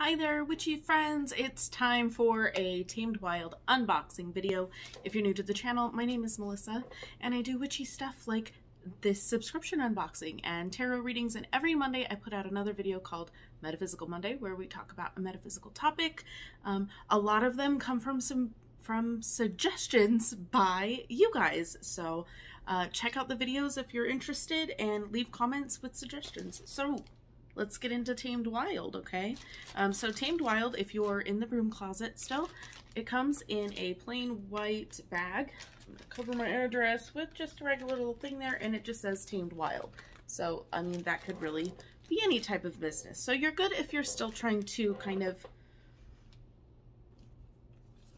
Hi there, witchy friends! It's time for a Tamed Wild unboxing video. If you're new to the channel, my name is Melissa, and I do witchy stuff like this subscription unboxing and tarot readings, and every Monday I put out another video called Metaphysical Monday, where we talk about a metaphysical topic. Um, a lot of them come from some from suggestions by you guys, so uh, check out the videos if you're interested, and leave comments with suggestions. So let's get into Tamed Wild, okay? Um, so Tamed Wild, if you're in the broom closet still, it comes in a plain white bag. I'm gonna cover my address with just a regular little thing there, and it just says Tamed Wild. So, I mean, that could really be any type of business. So you're good if you're still trying to kind of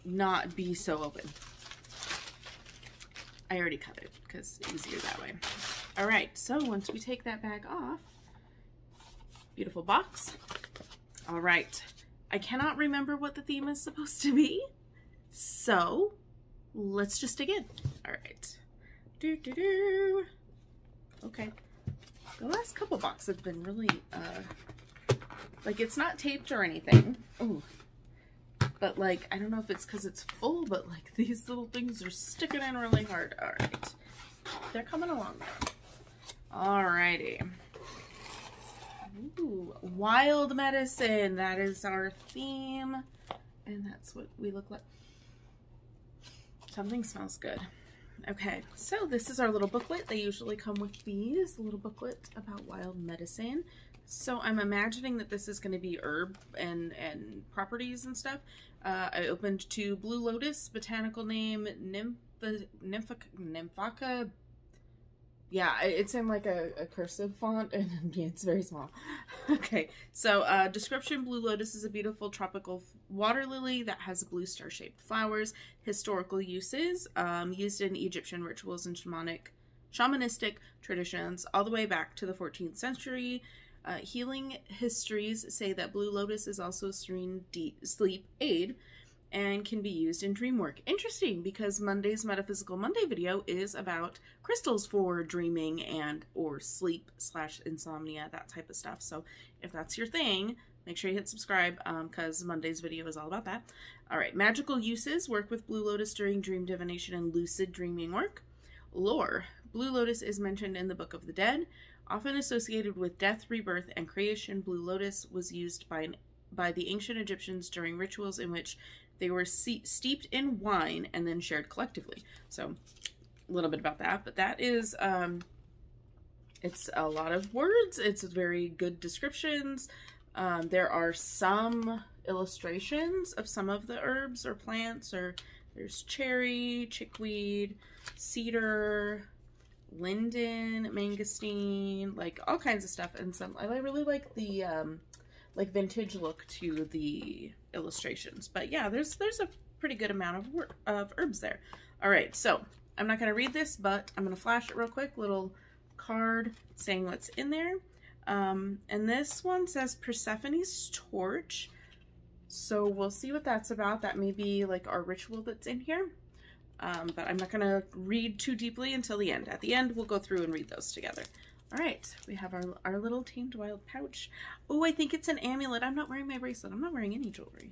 not be so open. I already cut it because easier that way. All right, so once we take that bag off, Beautiful box. All right. I cannot remember what the theme is supposed to be. So let's just dig in. All right. Do, do, do. Okay. The last couple boxes have been really, uh, like it's not taped or anything. Oh, but like, I don't know if it's because it's full, but like these little things are sticking in really hard. All right. They're coming along now. Alrighty. Ooh, wild medicine. That is our theme. And that's what we look like. Something smells good. Okay, so this is our little booklet. They usually come with these, a little booklet about wild medicine. So I'm imagining that this is going to be herb and, and properties and stuff. Uh, I opened to Blue Lotus, botanical name Nympha, Nympha, Nymphaca yeah, it's in like a, a cursive font and it's very small. okay, so uh, description Blue Lotus is a beautiful tropical water lily that has blue star shaped flowers. Historical uses um, used in Egyptian rituals and shamanic, shamanistic traditions all the way back to the 14th century. Uh, healing histories say that Blue Lotus is also a serene sleep aid and can be used in dream work. Interesting because Monday's Metaphysical Monday video is about crystals for dreaming and or sleep slash insomnia, that type of stuff. So if that's your thing, make sure you hit subscribe because um, Monday's video is all about that. All right, magical uses, work with Blue Lotus during dream divination and lucid dreaming work. Lore, Blue Lotus is mentioned in the Book of the Dead. Often associated with death, rebirth, and creation, Blue Lotus was used by an by the ancient Egyptians during rituals in which they were steeped in wine and then shared collectively. So a little bit about that, but that is, um, it's a lot of words. It's very good descriptions. Um, there are some illustrations of some of the herbs or plants or there's cherry, chickweed, cedar, linden, mangosteen, like all kinds of stuff. And some, I really like the, um, like vintage look to the illustrations. But yeah, there's there's a pretty good amount of of herbs there. All right, so I'm not gonna read this, but I'm gonna flash it real quick. Little card saying what's in there. Um, and this one says Persephone's torch. So we'll see what that's about. That may be like our ritual that's in here. Um, but I'm not going to read too deeply until the end. At the end, we'll go through and read those together. All right, we have our, our little Tamed Wild pouch. Oh, I think it's an amulet. I'm not wearing my bracelet. I'm not wearing any jewelry.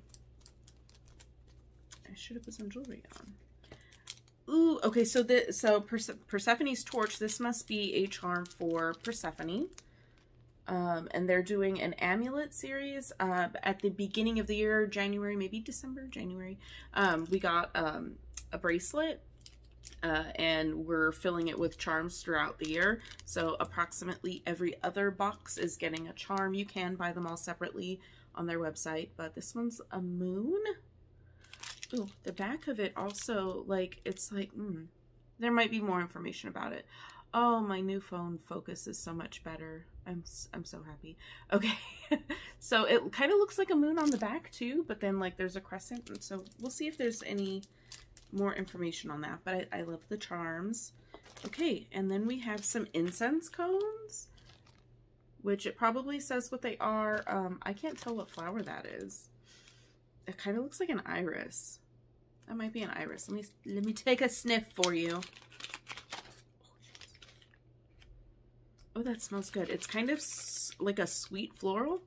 I should have put some jewelry on. Ooh, okay, so the so Perse Persephone's torch, this must be a charm for Persephone. Um, and they're doing an amulet series uh, at the beginning of the year, January, maybe December, January. Um, we got um, a bracelet uh, and we're filling it with charms throughout the year. So approximately every other box is getting a charm. You can buy them all separately on their website, but this one's a moon. Ooh, the back of it also, like, it's like, mm, there might be more information about it. Oh, my new phone focus is so much better. I'm, I'm so happy. Okay, so it kind of looks like a moon on the back too, but then like there's a crescent. And so we'll see if there's any more information on that, but I, I love the charms. Okay, and then we have some incense cones, which it probably says what they are. Um, I can't tell what flower that is. It kind of looks like an iris. That might be an iris. Let me let me take a sniff for you. Oh, that smells good. It's kind of like a sweet floral.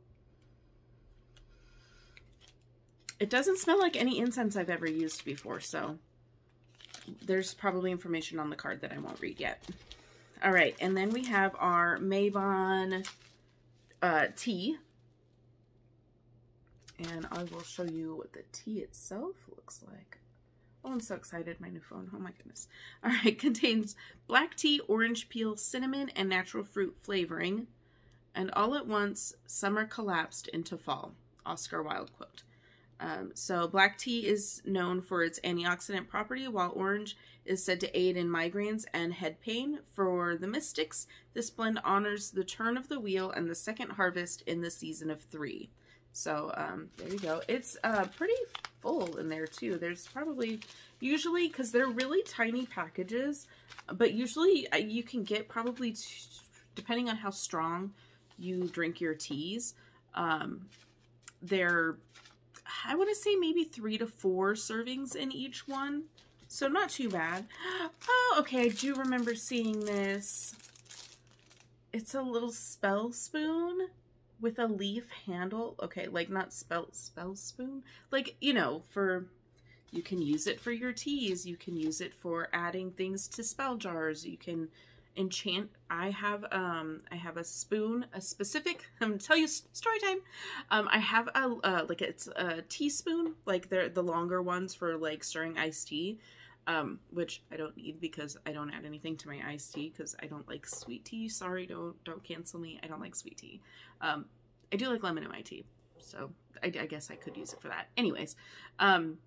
It doesn't smell like any incense I've ever used before, so there's probably information on the card that I won't read yet. All right, and then we have our Mabon uh, tea. And I will show you what the tea itself looks like. Oh, I'm so excited. My new phone. Oh my goodness. All right. Contains black tea, orange peel, cinnamon, and natural fruit flavoring. And all at once, summer collapsed into fall. Oscar Wilde quote. Um, so black tea is known for its antioxidant property, while orange is said to aid in migraines and head pain. For the mystics, this blend honors the turn of the wheel and the second harvest in the season of three. So um, there you go. It's uh, pretty full in there too. There's probably, usually, because they're really tiny packages, but usually uh, you can get probably, depending on how strong you drink your teas, um, they're I want to say maybe three to four servings in each one. So not too bad. Oh, okay. I do remember seeing this. It's a little spell spoon with a leaf handle. Okay, like not spell spell spoon. Like, you know, for you can use it for your teas. You can use it for adding things to spell jars. You can enchant i have um i have a spoon a specific i'm gonna tell you story time. Um i have a uh, like it's a teaspoon like they're the longer ones for like stirring iced tea um which i don't need because i don't add anything to my iced tea because i don't like sweet tea. Sorry don't don't cancel me. I don't like sweet tea. Um i do like lemon in my tea so i, I guess i could use it for that. Anyways um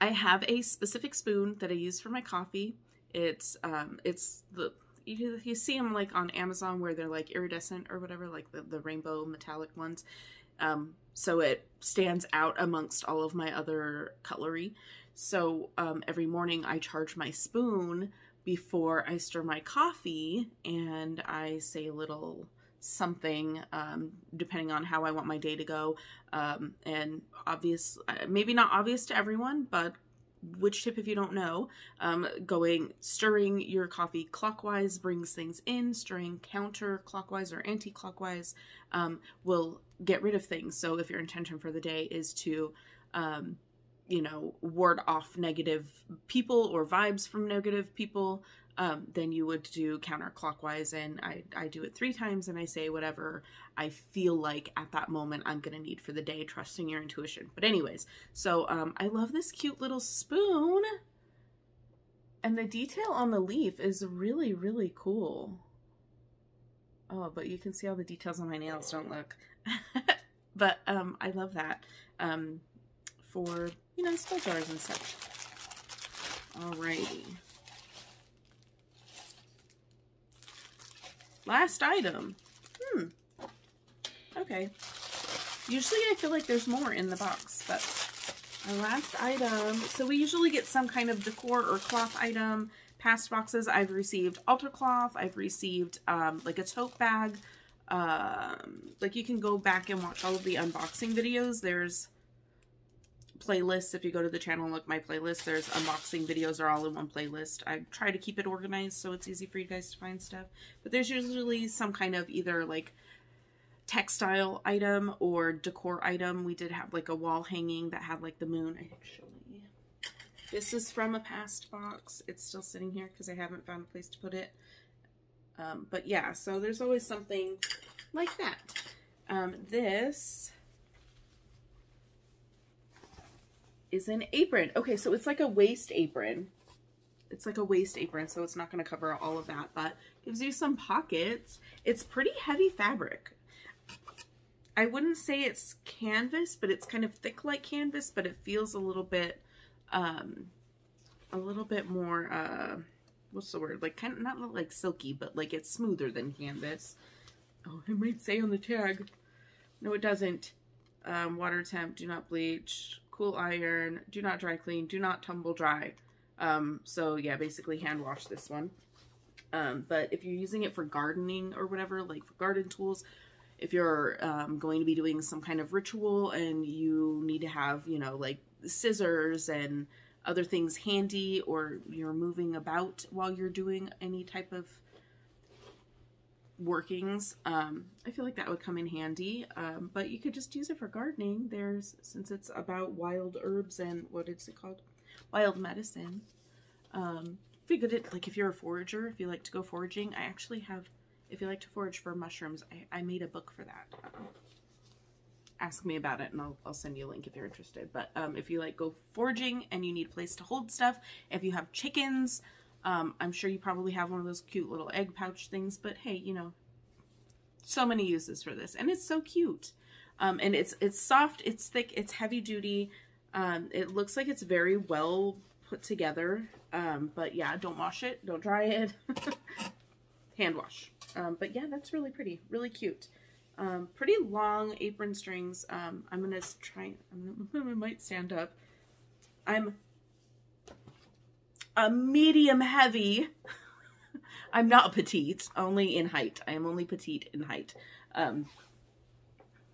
i have a specific spoon that i use for my coffee. It's um it's the you, you see them like on Amazon where they're like iridescent or whatever, like the, the rainbow metallic ones. Um, so it stands out amongst all of my other cutlery. So um, every morning I charge my spoon before I stir my coffee and I say a little something um, depending on how I want my day to go. Um, and obvious, uh, maybe not obvious to everyone, but which tip if you don't know um, going stirring your coffee clockwise brings things in. Stirring counterclockwise or anti-clockwise um, will get rid of things. So if your intention for the day is to um, you know ward off negative people or vibes from negative people um, then you would do counterclockwise and I, I do it three times and I say whatever I feel like at that moment I'm gonna need for the day, trusting your intuition. But anyways, so um, I love this cute little spoon and the detail on the leaf is really, really cool. Oh, but you can see all the details on my nails don't look. but um, I love that um, for, you know, spell jars and such. Alrighty. Last item. Hmm. Okay. Usually I feel like there's more in the box, but our last item. So we usually get some kind of decor or cloth item. Past boxes I've received altar cloth. I've received um, like a tote bag. Um, like you can go back and watch all of the unboxing videos. There's playlists. If you go to the channel and look my playlist, there's unboxing videos are all in one playlist. I try to keep it organized so it's easy for you guys to find stuff. But there's usually some kind of either like textile item or decor item. We did have like a wall hanging that had like the moon. Actually, this is from a past box. It's still sitting here because I haven't found a place to put it. Um, but yeah, so there's always something like that. Um, this is an apron. Okay, so it's like a waist apron. It's like a waist apron, so it's not going to cover all of that, but gives you some pockets. It's pretty heavy fabric. I wouldn't say it's canvas, but it's kind of thick like canvas, but it feels a little bit, um, a little bit more, uh, what's the word? Like, kind of, not like silky, but like it's smoother than canvas. Oh, it might say on the tag. No, it doesn't. Um, water temp, do not bleach, cool iron, do not dry clean, do not tumble dry. Um, so yeah, basically hand wash this one. Um, but if you're using it for gardening or whatever, like for garden tools, if you're um, going to be doing some kind of ritual and you need to have, you know, like scissors and other things handy or you're moving about while you're doing any type of workings. Um, I feel like that would come in handy, um, but you could just use it for gardening. There's, since it's about wild herbs and what is it called? Wild medicine. Um, be good at, like if you're a forager, if you like to go foraging, I actually have, if you like to forage for mushrooms, I, I made a book for that. Uh, ask me about it and I'll, I'll send you a link if you're interested. But um, if you like go foraging and you need a place to hold stuff, if you have chickens, um, I'm sure you probably have one of those cute little egg pouch things, but hey, you know, so many uses for this. And it's so cute. Um, and it's it's soft, it's thick, it's heavy duty. Um, it looks like it's very well put together. Um, but yeah, don't wash it, don't dry it. Hand wash. Um, but yeah, that's really pretty, really cute. Um, pretty long apron strings. Um, I'm gonna try. I'm I might stand up. I'm a medium heavy. I'm not petite, only in height. I am only petite in height. Um,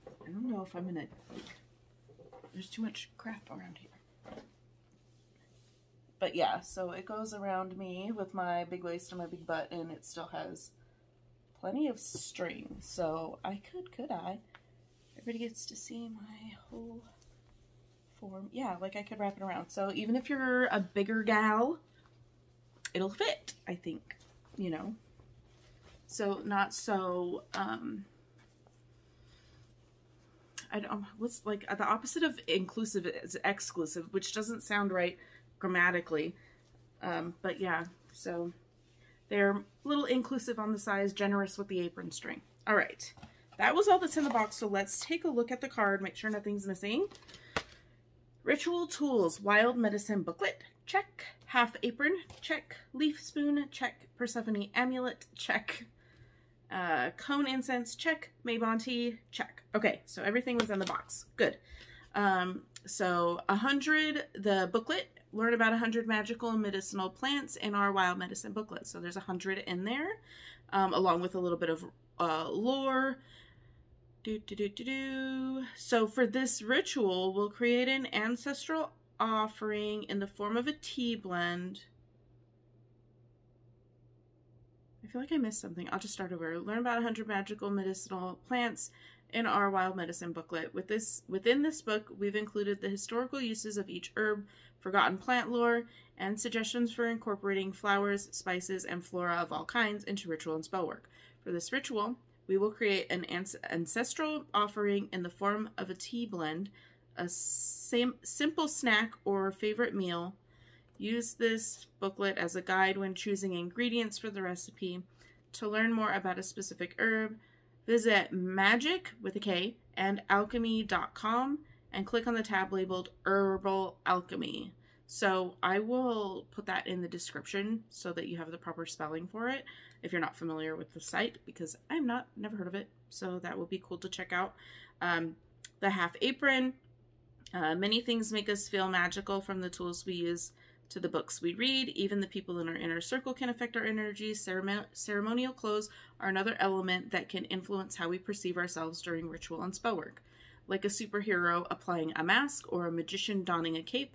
I don't know if I'm gonna. There's too much crap around here. But yeah, so it goes around me with my big waist and my big butt, and it still has plenty of string. So I could, could I? Everybody gets to see my whole form. Yeah, like I could wrap it around. So even if you're a bigger gal, it'll fit, I think, you know. So not so, um, I don't, what's like the opposite of inclusive is exclusive, which doesn't sound right grammatically. Um, but yeah, so they're a little inclusive on the size, generous with the apron string. All right, that was all that's in the box, so let's take a look at the card, make sure nothing's missing. Ritual Tools Wild Medicine Booklet, check. Half Apron, check. Leaf Spoon, check. Persephone Amulet, check. Uh, cone Incense, check. Mabon Tea, check. Okay, so everything was in the box. Good. Um, so 100, the booklet learn about a 100 magical and medicinal plants in our wild medicine booklet. So there's a 100 in there, um, along with a little bit of uh, lore. Do, do, do, do, do. So for this ritual, we'll create an ancestral offering in the form of a tea blend. I feel like I missed something. I'll just start over. Learn about 100 magical medicinal plants in our wild medicine booklet. With this within this book, we've included the historical uses of each herb forgotten plant lore, and suggestions for incorporating flowers, spices, and flora of all kinds into ritual and spell work. For this ritual, we will create an ancestral offering in the form of a tea blend, a same, simple snack or favorite meal. Use this booklet as a guide when choosing ingredients for the recipe. To learn more about a specific herb, visit magic with a K and alchemy.com and click on the tab labeled Herbal Alchemy. So I will put that in the description so that you have the proper spelling for it if you're not familiar with the site because I'm not, never heard of it. So that will be cool to check out. Um, the half apron. Uh, many things make us feel magical from the tools we use to the books we read. Even the people in our inner circle can affect our energy. Ceremon ceremonial clothes are another element that can influence how we perceive ourselves during ritual and spell work like a superhero applying a mask or a magician donning a cape.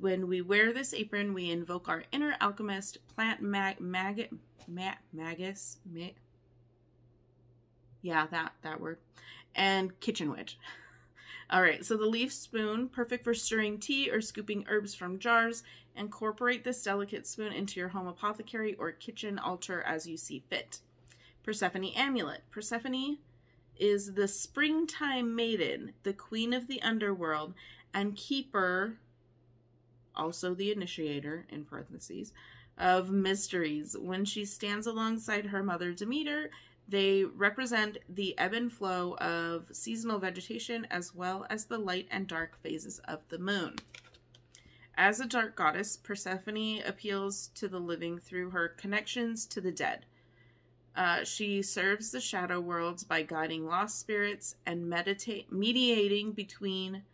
When we wear this apron, we invoke our inner alchemist, plant mag, mag, mag magus, mag, yeah, that, that word, and kitchen witch. All right, so the leaf spoon, perfect for stirring tea or scooping herbs from jars. Incorporate this delicate spoon into your home apothecary or kitchen altar as you see fit. Persephone amulet. Persephone is the springtime maiden, the queen of the underworld, and keeper, also the initiator, in parentheses, of mysteries. When she stands alongside her mother Demeter, they represent the ebb and flow of seasonal vegetation as well as the light and dark phases of the moon. As a dark goddess, Persephone appeals to the living through her connections to the dead. Uh, she serves the shadow worlds by guiding lost spirits and meditate mediating between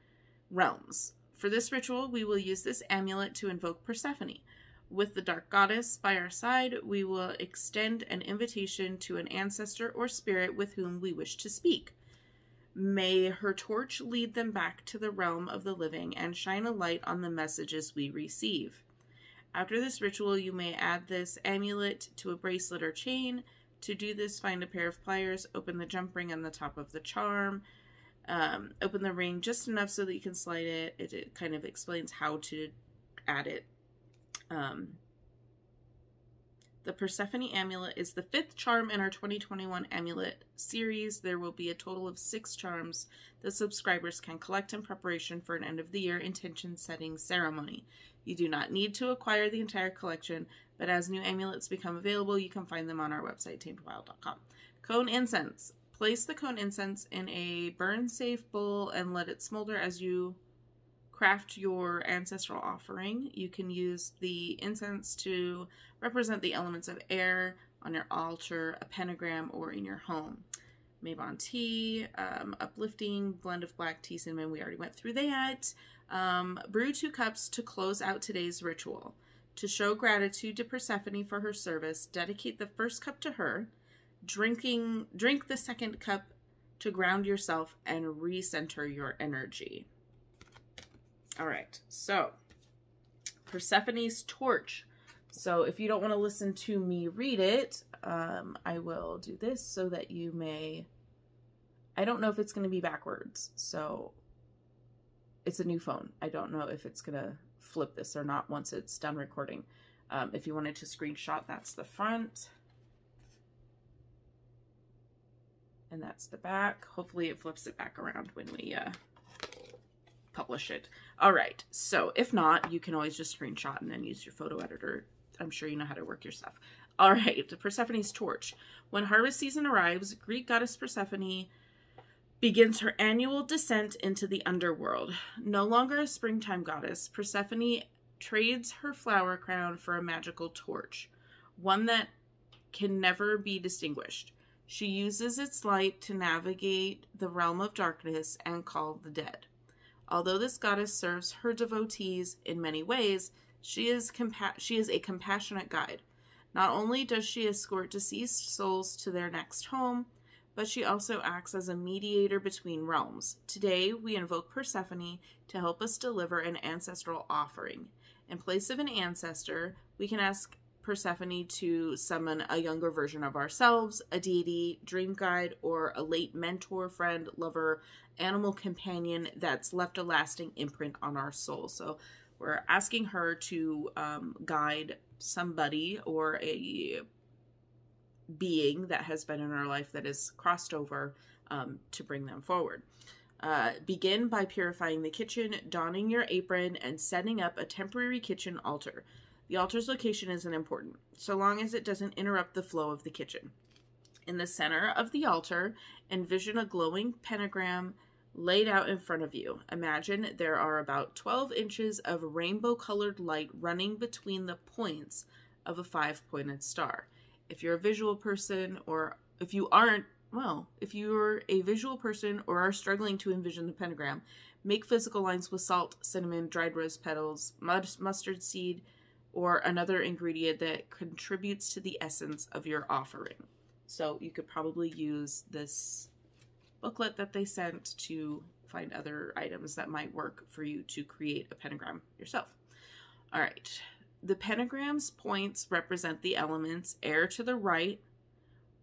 realms. For this ritual, we will use this amulet to invoke Persephone. With the dark goddess by our side, we will extend an invitation to an ancestor or spirit with whom we wish to speak. May her torch lead them back to the realm of the living and shine a light on the messages we receive. After this ritual, you may add this amulet to a bracelet or chain To do this, find a pair of pliers, open the jump ring on the top of the charm, um, open the ring just enough so that you can slide it. It, it kind of explains how to add it. Um, the Persephone Amulet is the fifth charm in our 2021 Amulet series. There will be a total of six charms that subscribers can collect in preparation for an end of the year intention setting ceremony. You do not need to acquire the entire collection, but as new amulets become available, you can find them on our website, tamedwild.com. Cone incense. Place the cone incense in a burn safe bowl and let it smolder as you craft your ancestral offering. You can use the incense to represent the elements of air on your altar, a pentagram, or in your home. Mabon tea, um, uplifting, blend of black tea, cinnamon. We already went through that. Um, brew two cups to close out today's ritual. To show gratitude to Persephone for her service, dedicate the first cup to her. Drinking, drink the second cup to ground yourself and recenter your energy. All right, so Persephone's torch. So if you don't want to listen to me read it, um, I will do this so that you may. I don't know if it's going to be backwards, so it's a new phone. I don't know if it's going to flip this or not once it's done recording. Um, if you wanted to screenshot, that's the front. And that's the back. Hopefully it flips it back around when we uh, publish it. All right, so if not, you can always just screenshot and then use your photo editor. I'm sure you know how to work your stuff. All right, Persephone's torch. When harvest season arrives, Greek goddess Persephone begins her annual descent into the underworld. No longer a springtime goddess, Persephone trades her flower crown for a magical torch, one that can never be distinguished. She uses its light to navigate the realm of darkness and call the dead. Although this goddess serves her devotees in many ways, she is compa- she is a compassionate guide. Not only does she escort deceased souls to their next home, but she also acts as a mediator between realms. Today, we invoke Persephone to help us deliver an ancestral offering. In place of an ancestor, we can ask Persephone to summon a younger version of ourselves, a deity, dream guide, or a late mentor, friend, lover, animal companion that's left a lasting imprint on our soul. So we're asking her to um, guide somebody or a being that has been in our life that is crossed over um, to bring them forward. Uh, begin by purifying the kitchen, donning your apron, and setting up a temporary kitchen altar. The altar's location isn't important, so long as it doesn't interrupt the flow of the kitchen. In the center of the altar, envision a glowing pentagram laid out in front of you. Imagine there are about 12 inches of rainbow colored light running between the points of a five pointed star if you're a visual person or if you aren't, well, if you're a visual person or are struggling to envision the pentagram, make physical lines with salt, cinnamon, dried rose petals, mustard seed, or another ingredient that contributes to the essence of your offering. So you could probably use this booklet that they sent to find other items that might work for you to create a pentagram yourself. All right, the pentagram's points represent the elements air to the right,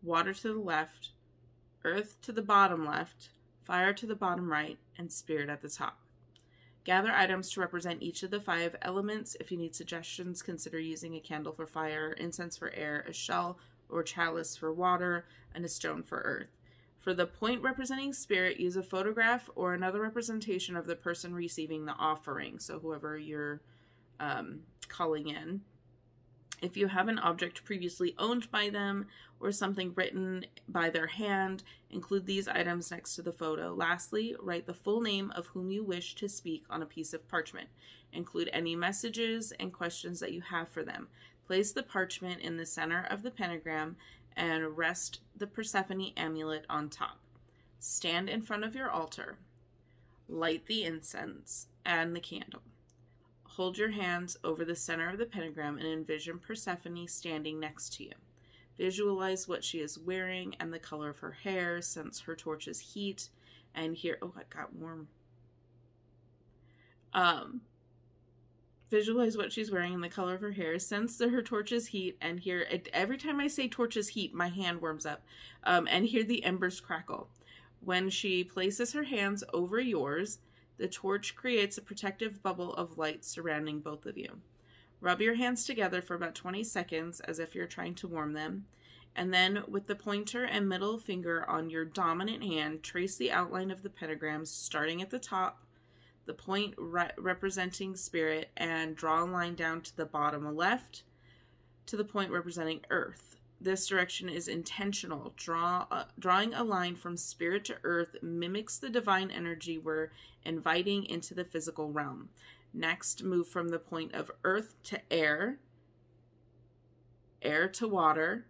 water to the left, earth to the bottom left, fire to the bottom right, and spirit at the top. Gather items to represent each of the five elements. If you need suggestions, consider using a candle for fire, incense for air, a shell or chalice for water, and a stone for earth. For the point representing spirit, use a photograph or another representation of the person receiving the offering. So, whoever you're um, calling in. If you have an object previously owned by them or something written by their hand, include these items next to the photo. Lastly, write the full name of whom you wish to speak on a piece of parchment. Include any messages and questions that you have for them. Place the parchment in the center of the pentagram and rest the Persephone amulet on top. Stand in front of your altar. Light the incense and the candle. Hold your hands over the center of the pentagram and envision Persephone standing next to you. Visualize what she is wearing and the color of her hair, sense her torch's heat, and hear. Oh, it got warm. Um, visualize what she's wearing and the color of her hair. Sense the, her torch's heat and hear. Every time I say torch's heat, my hand warms up. Um, and hear the embers crackle. When she places her hands over yours, the torch creates a protective bubble of light surrounding both of you. Rub your hands together for about 20 seconds as if you're trying to warm them. And then, with the pointer and middle finger on your dominant hand, trace the outline of the pentagram starting at the top, the point re- representing spirit, and draw a line down to the bottom left to the point representing earth. This direction is intentional. Draw, uh, drawing a line from spirit to earth mimics the divine energy we're inviting into the physical realm. Next, move from the point of earth to air, air to water,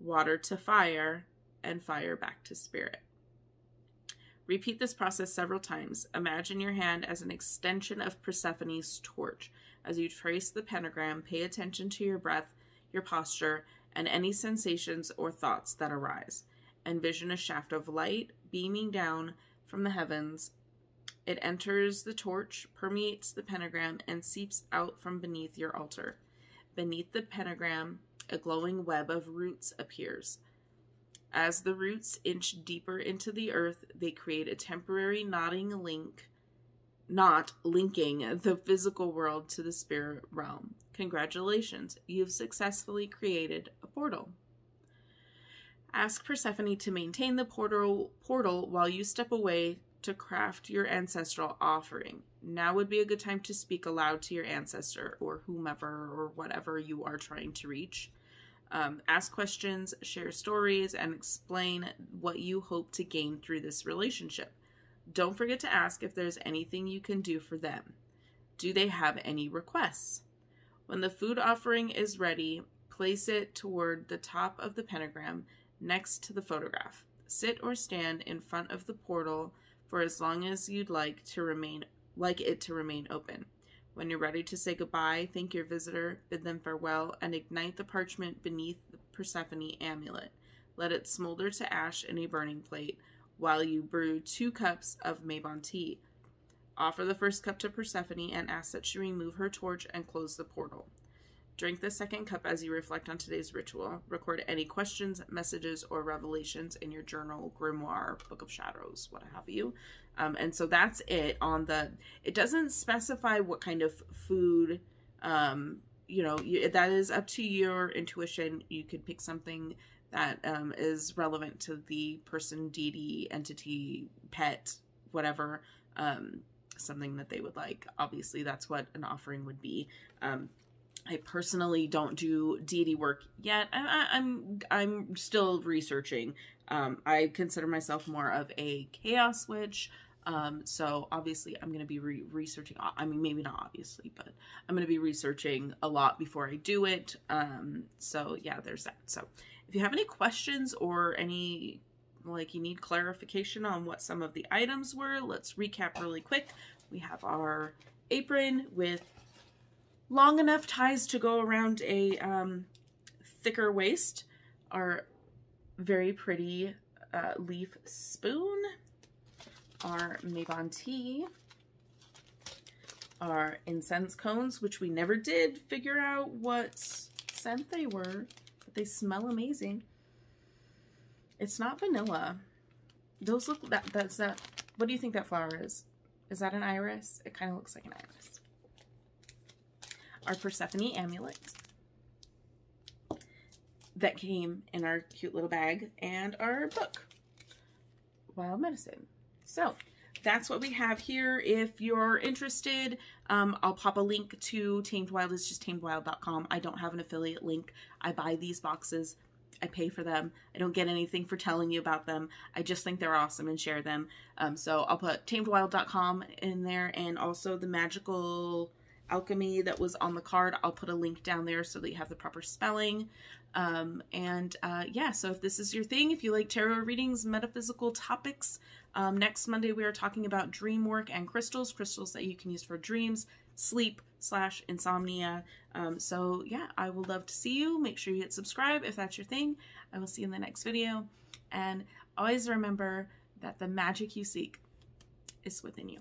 water to fire, and fire back to spirit. Repeat this process several times. Imagine your hand as an extension of Persephone's torch. As you trace the pentagram, pay attention to your breath, your posture, and any sensations or thoughts that arise. Envision a shaft of light beaming down from the heavens. It enters the torch, permeates the pentagram, and seeps out from beneath your altar. Beneath the pentagram, a glowing web of roots appears. As the roots inch deeper into the earth, they create a temporary nodding link, not linking the physical world to the spirit realm. Congratulations, you've successfully created a portal. Ask Persephone to maintain the portal portal while you step away to craft your ancestral offering. Now would be a good time to speak aloud to your ancestor or whomever or whatever you are trying to reach. Um, ask questions, share stories, and explain what you hope to gain through this relationship. Don't forget to ask if there's anything you can do for them. Do they have any requests? When the food offering is ready, place it toward the top of the pentagram next to the photograph. Sit or stand in front of the portal for as long as you'd like to remain like it to remain open. When you're ready to say goodbye, thank your visitor, bid them farewell, and ignite the parchment beneath the Persephone amulet. Let it smolder to ash in a burning plate while you brew two cups of Mabon tea. Offer the first cup to Persephone and ask that she remove her torch and close the portal. Drink the second cup as you reflect on today's ritual. Record any questions, messages, or revelations in your journal, grimoire, book of shadows, what have you. Um, and so that's it on the. It doesn't specify what kind of food. Um, you know, you, that is up to your intuition. You could pick something that um, is relevant to the person, deity, entity, pet, whatever. Um, something that they would like. Obviously, that's what an offering would be. Um, I personally don't do deity work yet. I, am I'm, I'm still researching. Um, I consider myself more of a chaos witch. Um, so obviously, I'm going to be re- researching. I mean, maybe not obviously, but I'm going to be researching a lot before I do it. Um, so yeah, there's that. So if you have any questions or any like you need clarification on what some of the items were, let's recap really quick. We have our apron with long enough ties to go around a um, thicker waist, our very pretty uh, leaf spoon, our Mabon tea, our incense cones, which we never did figure out what scent they were, but they smell amazing. It's not vanilla. Those look, that that's that, what do you think that flower is? Is that an iris? It kind of looks like an iris our Persephone amulet that came in our cute little bag and our book, Wild Medicine. So that's what we have here. If you're interested, um, I'll pop a link to Tamed Wild. It's just tamedwild.com. I don't have an affiliate link. I buy these boxes. I pay for them. I don't get anything for telling you about them. I just think they're awesome and share them. Um, so I'll put tamedwild.com in there and also the magical alchemy that was on the card. I'll put a link down there so that you have the proper spelling. Um, and uh, yeah, so if this is your thing, if you like tarot readings, metaphysical topics, um, next Monday we are talking about dream work and crystals, crystals that you can use for dreams, sleep, slash insomnia. Um, so yeah, I will love to see you. Make sure you hit subscribe if that's your thing. I will see you in the next video. And always remember that the magic you seek is within you.